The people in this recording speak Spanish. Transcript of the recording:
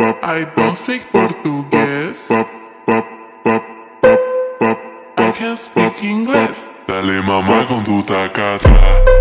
I don't speak portugués. I can speak English. Dale mamá con tu tacata.